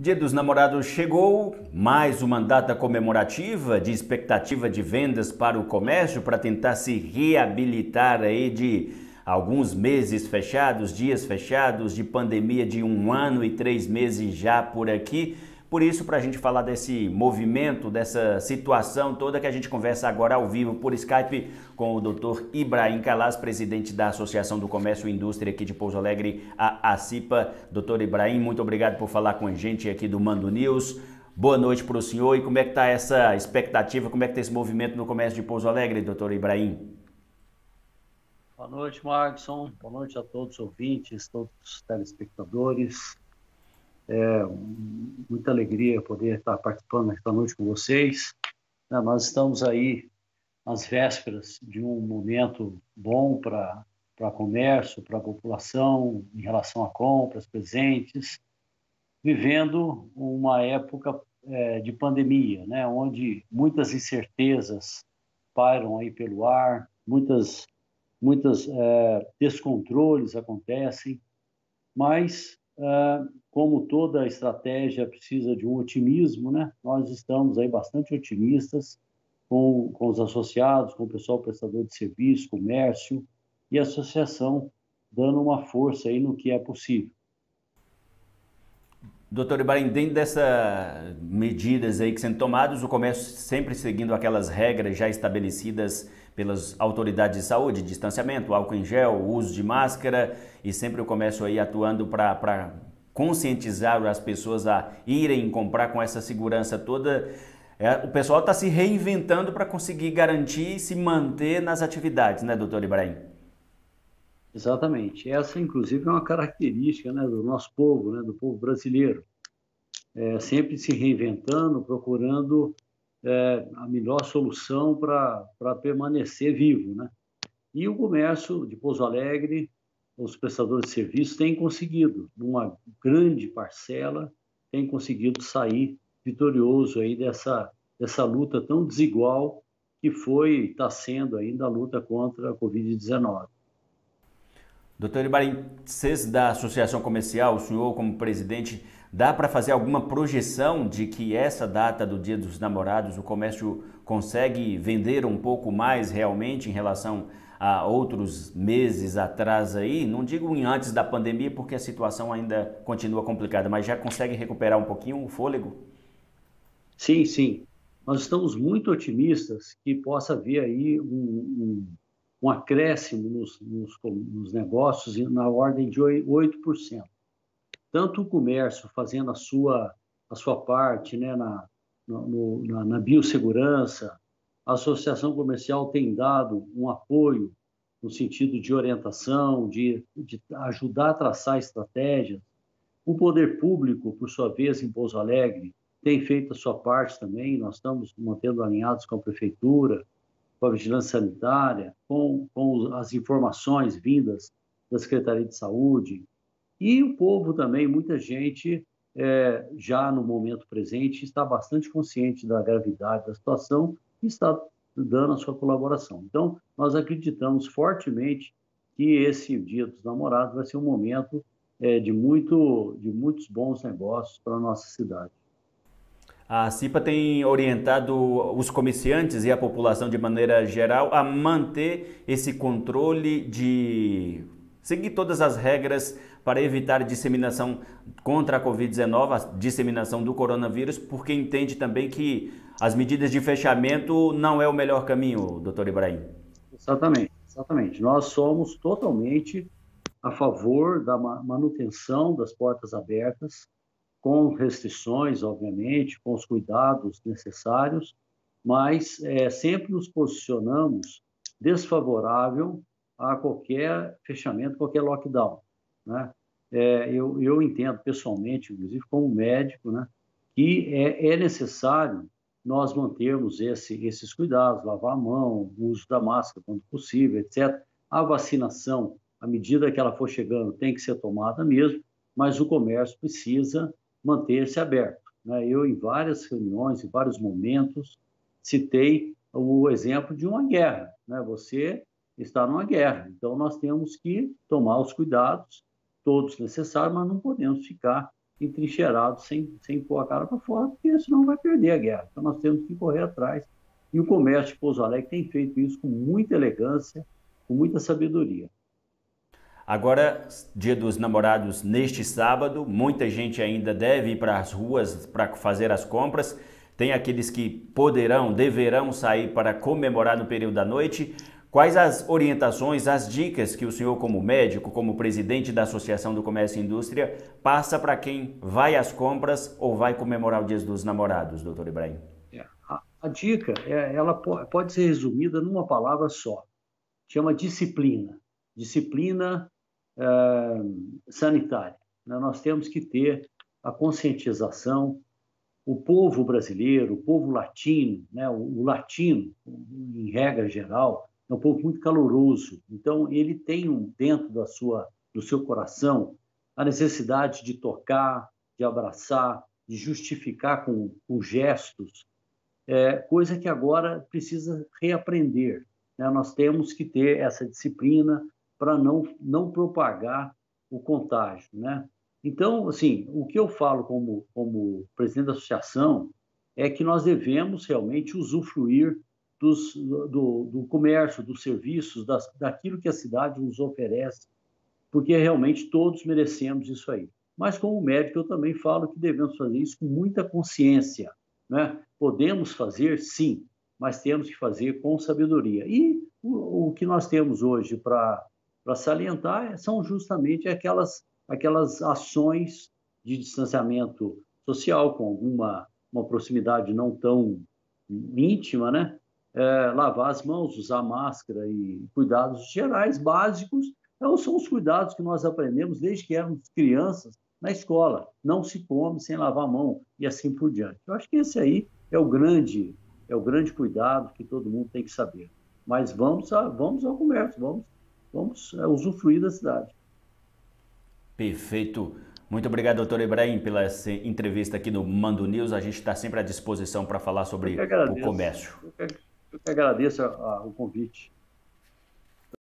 Dia dos Namorados chegou, mais uma data comemorativa de expectativa de vendas para o comércio para tentar se reabilitar aí de alguns meses fechados, dias fechados, de pandemia de um ano e três meses já por aqui. Por isso, para a gente falar desse movimento, dessa situação toda que a gente conversa agora ao vivo por Skype com o Dr. Ibrahim Calas, presidente da Associação do Comércio e Indústria aqui de Pouso Alegre, a ACIPA. Doutor Ibrahim, muito obrigado por falar com a gente aqui do Mando News. Boa noite para o senhor e como é que está essa expectativa, como é que está esse movimento no comércio de Pouso Alegre, doutor Ibrahim? Boa noite, Markson. Boa noite a todos os ouvintes, todos os telespectadores. É muita alegria poder estar participando esta noite com vocês. É, nós estamos aí às vésperas de um momento bom para para comércio, para a população, em relação a compras, presentes, vivendo uma época é, de pandemia, né, onde muitas incertezas pairam aí pelo ar, muitas muitas é, descontroles acontecem, mas como toda estratégia precisa de um otimismo, né? Nós estamos aí bastante otimistas com, com os associados, com o pessoal prestador de serviço, comércio e associação dando uma força aí no que é possível. Doutor Ibarim, dentro dessas medidas aí que sendo tomadas, o comércio sempre seguindo aquelas regras já estabelecidas pelas autoridades de saúde, distanciamento, álcool em gel, uso de máscara e sempre o comércio aí atuando para conscientizar as pessoas a irem comprar com essa segurança toda. É, o pessoal está se reinventando para conseguir garantir e se manter nas atividades, né, doutor Ibrahim? Exatamente. Essa, inclusive, é uma característica né, do nosso povo, né, do povo brasileiro. É, sempre se reinventando, procurando é, a melhor solução para permanecer vivo. Né? E o comércio de Pouso Alegre, os prestadores de serviços, têm conseguido, uma grande parcela, tem conseguido sair vitorioso aí dessa, dessa luta tão desigual que foi está sendo ainda a luta contra a Covid-19. Doutor Ibarim, vocês da Associação Comercial, o senhor como presidente, dá para fazer alguma projeção de que essa data do Dia dos Namorados o comércio consegue vender um pouco mais realmente em relação a outros meses atrás aí? Não digo em antes da pandemia, porque a situação ainda continua complicada, mas já consegue recuperar um pouquinho o fôlego? Sim, sim. Nós estamos muito otimistas que possa haver aí um, um um acréscimo nos, nos, nos negócios na ordem de 8%. Tanto o comércio fazendo a sua, a sua parte né, na, no, na, na biossegurança, a associação comercial tem dado um apoio no sentido de orientação, de, de, ajudar a traçar estratégias. O poder público, por sua vez, em Pouso Alegre, tem feito a sua parte também. Nós estamos mantendo alinhados com a prefeitura, com a vigilância sanitária, com, com as informações vindas da Secretaria de Saúde. E o povo também, muita gente, é, já no momento presente, está bastante consciente da gravidade da situação e está dando a sua colaboração. Então, nós acreditamos fortemente que esse Dia dos Namorados vai ser um momento é, de, muito, de muitos bons negócios para a nossa cidade. A CIPA tem orientado os comerciantes e a população de maneira geral a manter esse controle de seguir todas as regras para evitar disseminação contra a Covid-19, a disseminação do coronavírus, porque entende também que as medidas de fechamento não é o melhor caminho, doutor Ibrahim. Exatamente, exatamente. Nós somos totalmente a favor da manutenção das portas abertas, com restrições, obviamente, com os cuidados necessários, mas é, sempre nos posicionamos desfavorável a qualquer fechamento, qualquer lockdown. Né? É, eu, eu entendo pessoalmente, inclusive como médico, né, que é, é necessário nós mantermos esse, esses cuidados, lavar a mão, uso da máscara quando possível, etc. A vacinação, à medida que ela for chegando, tem que ser tomada mesmo, mas o comércio precisa manter-se aberto. Né? Eu, em várias reuniões, em vários momentos, citei o exemplo de uma guerra. Né? Você está numa guerra, então nós temos que tomar os cuidados, todos necessários, mas não podemos ficar entrincheirado, sem, sem pôr a cara para fora, porque senão vai perder a guerra. Então nós temos que correr atrás. E o comércio de Pouso Alegre tem feito isso com muita elegância, com muita sabedoria. Agora, dia dos namorados neste sábado, muita gente ainda deve ir para as ruas para fazer as compras. Tem aqueles que poderão, deverão sair para comemorar no período da noite. Quais as orientações, as dicas que o senhor, como médico, como presidente da Associação do Comércio e Indústria, passa para quem vai às compras ou vai comemorar o Dia dos Namorados, doutor Ibrahim? É, a, a, dica, é, ela pode ser resumida numa palavra só. Chama disciplina. Disciplina é, sanitária. Né? Nós temos que ter a conscientização. O povo brasileiro, o povo latino, né? o, o latino, em regra geral, é um povo muito caloroso. Então, ele tem um, dentro da sua, do seu coração a necessidade de tocar, de abraçar, de justificar com, com gestos, é, coisa que agora precisa reaprender. Né? Nós temos que ter essa disciplina para não, não propagar o contágio. Né? Então, assim, o que eu falo como, como presidente da associação é que nós devemos realmente usufruir dos, do, do, comércio, dos serviços, das, daquilo que a cidade nos oferece, porque realmente todos merecemos isso aí. Mas, como médico, eu também falo que devemos fazer isso com muita consciência. Né? Podemos fazer, sim, mas temos que fazer com sabedoria. E o, o que nós temos hoje para salientar são justamente aquelas, aquelas ações de distanciamento social, com alguma uma proximidade não tão íntima, né? É, lavar as mãos, usar máscara e cuidados gerais básicos. Então, são os cuidados que nós aprendemos desde que éramos crianças na escola. Não se come sem lavar a mão e assim por diante. Eu acho que esse aí é o grande, é o grande cuidado que todo mundo tem que saber. Mas vamos, a, vamos ao comércio, vamos, vamos é, usufruir da cidade. Perfeito. Muito obrigado, doutor Ibrahim, pela entrevista aqui no Mando News. A gente está sempre à disposição para falar sobre o comércio. Eu que agradeço a, a, o convite.